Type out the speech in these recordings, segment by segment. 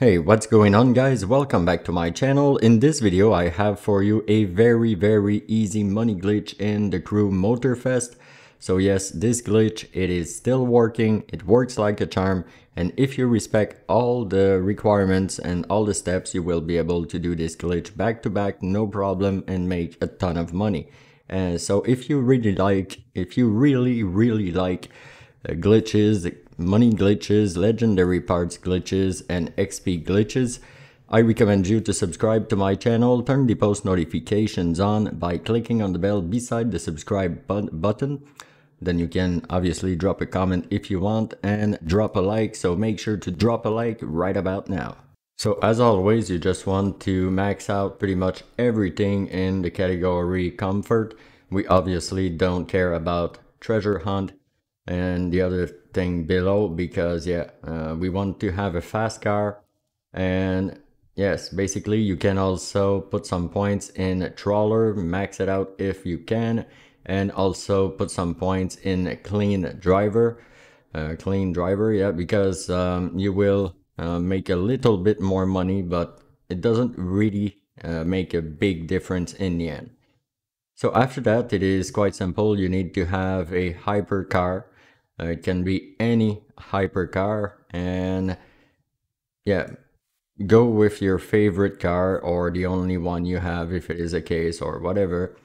Hey, what's going on guys? Welcome back to my channel. In this video, I have for you a very, very easy money glitch in the Crew Motorfest. So yes, this glitch, it is still working, it works like a charm, and if you respect all the requirements and all the steps, you will be able to do this glitch back to back, no problem, and make a ton of money. Uh, so if you really like, if you really, really like uh, glitches, money glitches, legendary parts glitches, and XP glitches, I recommend you to subscribe to my channel, turn the post notifications on by clicking on the bell beside the subscribe button. Then you can obviously drop a comment if you want and drop a like, so make sure to drop a like right about now. So as always, you just want to max out pretty much everything in the category comfort. We obviously don't care about treasure hunt and the other thing below because yeah, uh, we want to have a fast car and yes, basically you can also put some points in trawler, max it out if you can and also put some points in clean driver. Uh, clean driver, yeah, because um, you will uh, make a little bit more money, but it doesn't really uh, make a big difference in the end. So after that, it is quite simple. You need to have a hypercar. Uh, it can be any hypercar and yeah, go with your favorite car or the only one you have if it is a case or whatever.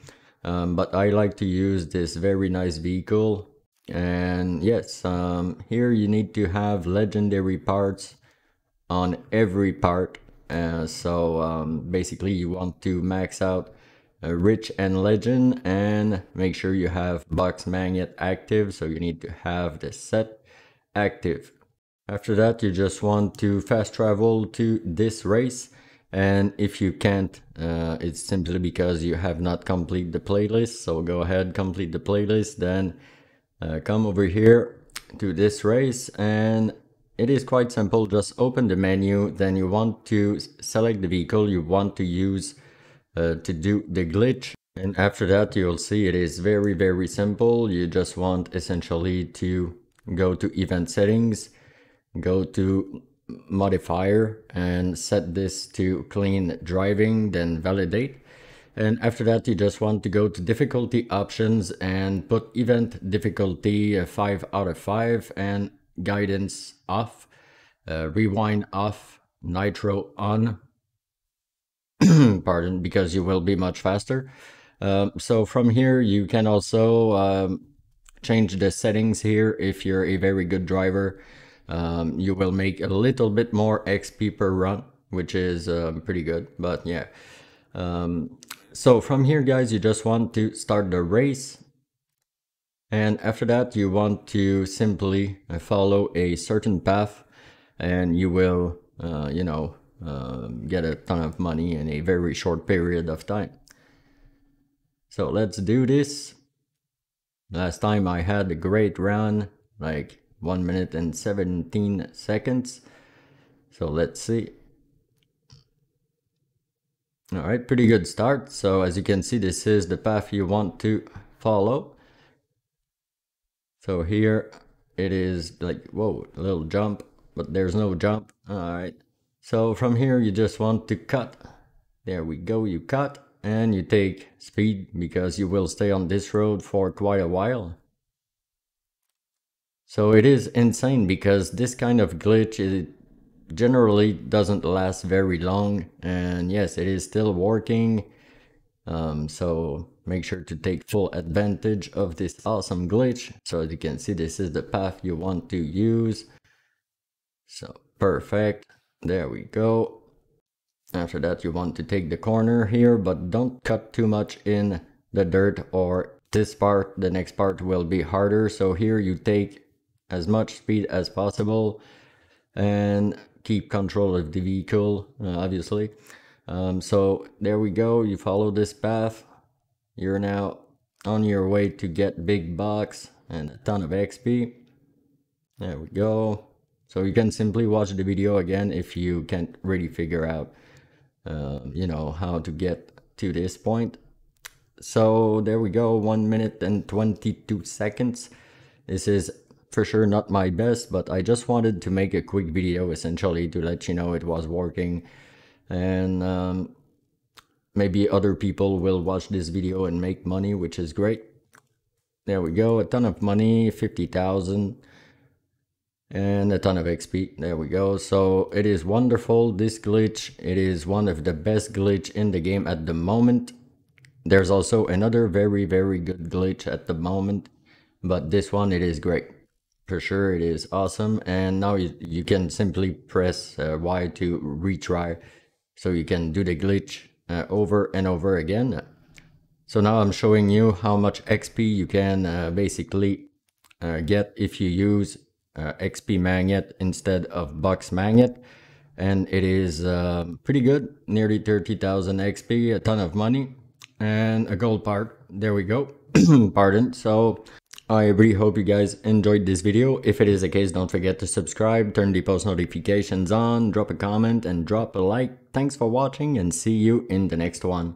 Um, but I like to use this very nice vehicle and yes, um, here you need to have legendary parts on every part. Uh, so um, basically you want to max out rich and legend and make sure you have box magnet active. So you need to have the set active. After that, you just want to fast travel to this race. And if you can't, uh, it's simply because you have not complete the playlist. So go ahead, complete the playlist, then uh, come over here to this race and it is quite simple. Just open the menu. Then you want to select the vehicle you want to use uh, to do the glitch. And after that, you'll see it is very, very simple. You just want essentially to go to event settings, go to modifier and set this to clean driving, then validate. And after that, you just want to go to difficulty options and put event difficulty uh, 5 out of 5 and guidance off, uh, rewind off, nitro on, pardon, because you will be much faster. Um, so from here, you can also um, change the settings here if you're a very good driver. Um, you will make a little bit more XP per run, which is um, pretty good, but yeah. Um, so from here, guys, you just want to start the race and after that, you want to simply follow a certain path and you will, uh, you know, uh, get a ton of money in a very short period of time. So let's do this. Last time I had a great run, like 1 minute and 17 seconds. So let's see. Alright, pretty good start. So as you can see, this is the path you want to follow. So here it is like, whoa, a little jump, but there's no jump. All right. So from here, you just want to cut. There we go, you cut and you take speed because you will stay on this road for quite a while. So it is insane because this kind of glitch it generally doesn't last very long and yes it is still working um, so make sure to take full advantage of this awesome glitch. So as you can see, this is the path you want to use. So perfect. There we go. After that, you want to take the corner here, but don't cut too much in the dirt or this part, the next part will be harder. So here you take as much speed as possible and keep control of the vehicle, uh, obviously. Um, so there we go. You follow this path. You're now on your way to get big bucks and a ton of XP. There we go. So you can simply watch the video again if you can't really figure out, uh, you know, how to get to this point. So there we go, 1 minute and 22 seconds. This is for sure not my best, but I just wanted to make a quick video essentially to let you know it was working. And um, maybe other people will watch this video and make money, which is great. There we go, a ton of money, 50,000 and a ton of XP. There we go. So it is wonderful. This glitch, it is one of the best glitch in the game at the moment. There's also another very, very good glitch at the moment, but this one, it is great. For sure, it is awesome. And now you, you can simply press uh, Y to retry. So you can do the glitch uh, over and over again. So now I'm showing you how much XP you can uh, basically uh, get if you use uh, XP magnet instead of box magnet and it is uh, pretty good nearly 30,000 XP a ton of money and a gold part there we go pardon so I really hope you guys enjoyed this video. If it is the case, don't forget to subscribe, turn the post notifications on, drop a comment and drop a like. Thanks for watching and see you in the next one.